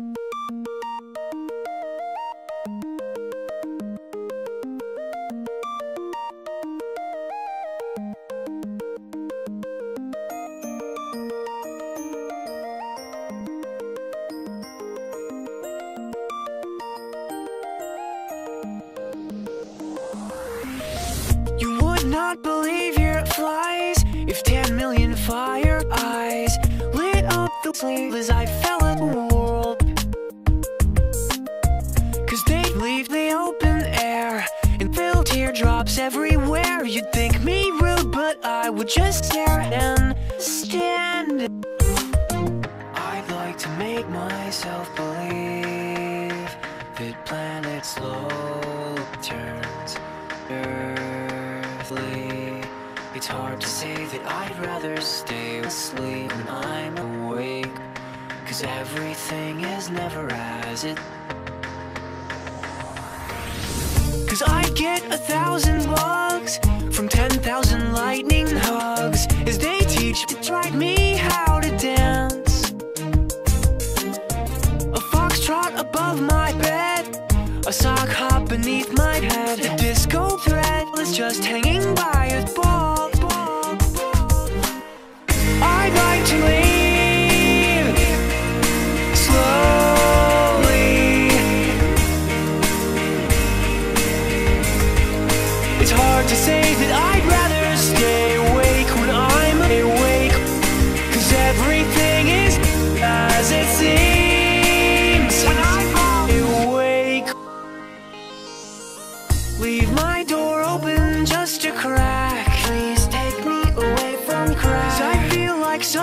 You would not believe your flies if 10 million fire eyes lit up the sleep as I fell in the leave the open air and fill teardrops everywhere. You'd think me rude, but I would just stare and stand. I'd like to make myself believe that planet slow turns earthly. It's hard to say that I'd rather stay asleep when I'm awake. Cause everything is never as it. Cause I get a thousand bugs from 10,000 lightning hugs as they teach try me how to dance. A foxtrot above my bed, a sock hop beneath my head. A disco thread is just hanging by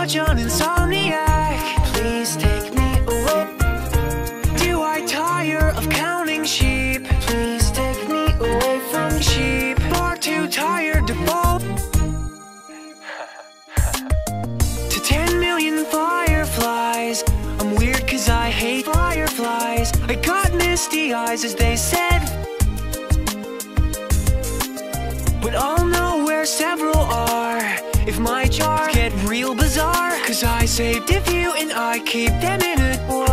such an insomniac. Please take me away. Do I tire of counting sheep? Please take me away from sheep. Far too tired to fall. to 10 million fireflies. I'm weird cause I hate fireflies. I got misty eyes as they said. But I'll know where several are if my jar. Cause I saved a few and I keep them in a well.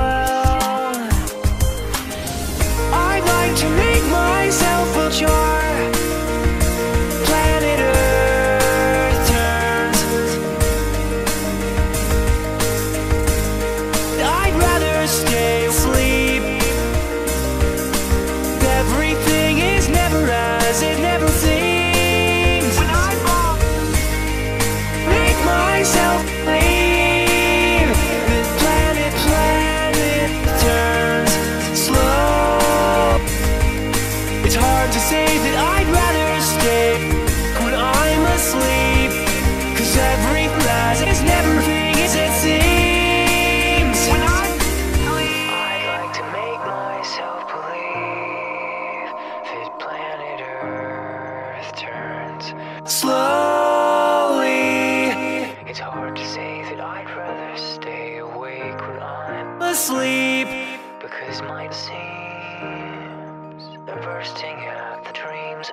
slowly. It's hard to say that I'd rather stay awake when I'm asleep. Because mine seems are bursting out the dreams.